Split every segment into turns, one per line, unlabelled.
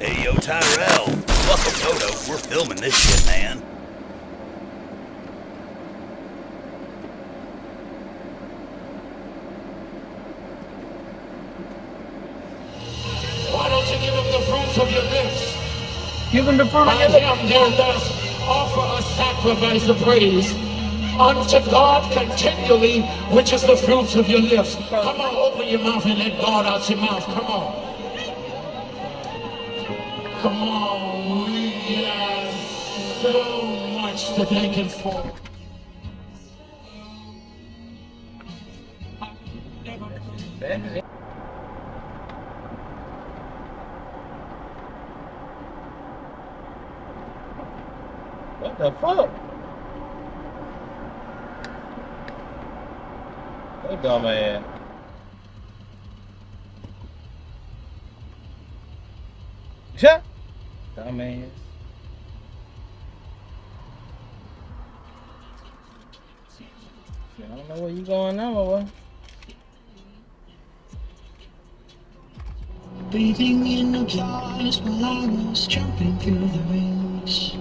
Hey, yo, Tyrell. Welcome, Toto. We're filming this shit, man.
Why don't you give him the fruits of your lips?
Give him the fruit
By
of your
him there thus offer a sacrifice of praise unto God continually, which is the fruits of your lips. Come on, open your mouth and let God out your mouth. Come on. Oh, Come on, we have so much to thank Him for.
What the fuck? That dumb ass. Shut. Dumb ass. I don't know where you going now, boy.
Breathing in the bars while I was jumping through the rings.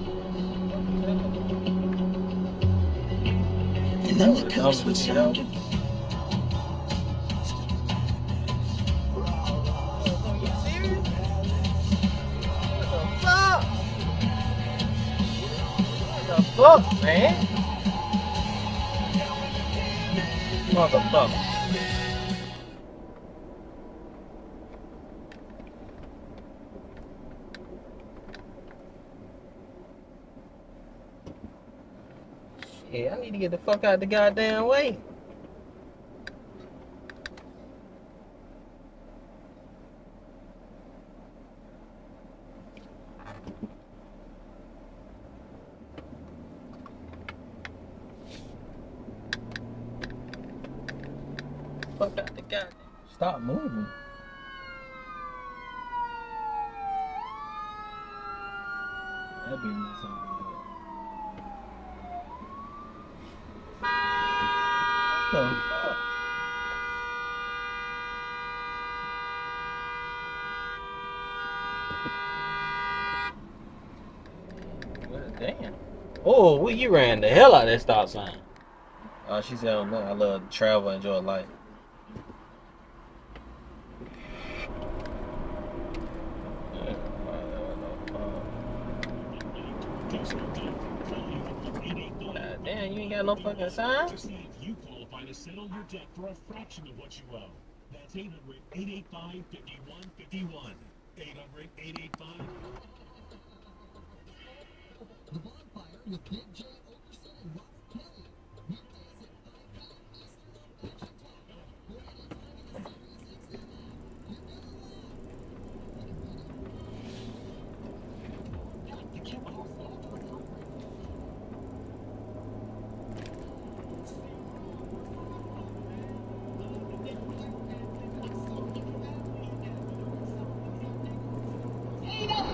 And then the cups would sound.
Fuck, man? Motherfucker. Shit, I need to get the fuck out the goddamn way. Fuck out the goddamn. Stop moving. That'd be nice over there. The fuck? Damn. Oh, well, you ran the hell out of that stop sign. Uh, she said, "Oh, no, I love to travel, enjoy life." God damn, you ain't got no fucking sign?
Just see you qualify to settle your debt for a fraction of what you owe. That's 800 885 5151. 800 885
The bonfire with Big J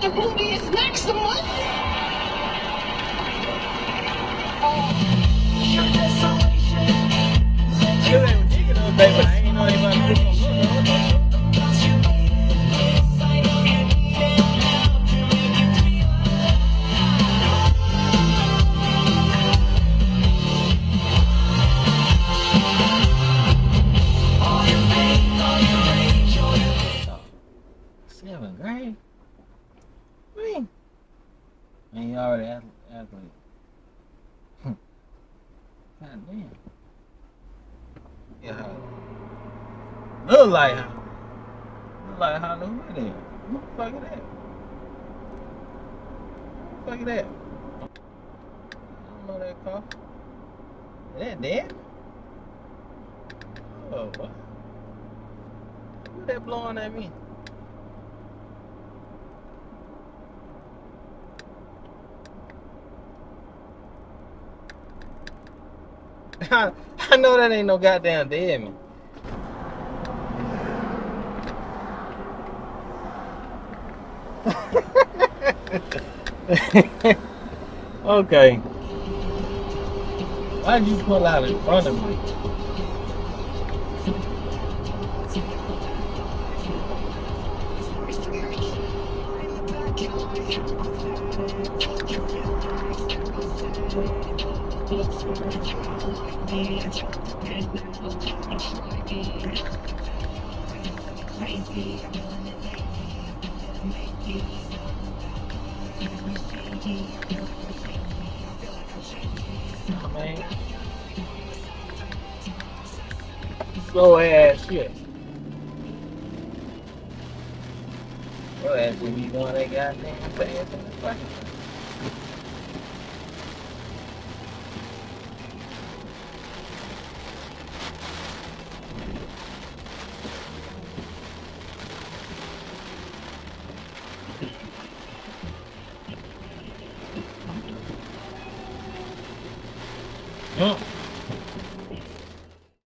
The booty is next to money.
Oh, you ain't digging those baby, but I ain't know anybody Man, you already athlete. athlete. God damn. Yeah? Look like? Look like how the hood. Who the fuck is that? Who the fuck is that? I don't know that car. Is that dead? Oh, what? Who that blowing at me? I know that ain't no goddamn dead man. okay. Why'd you pull out in front of me? Slow ass shit. Slow ass will be that goddamn fast in the fucking. 嗯。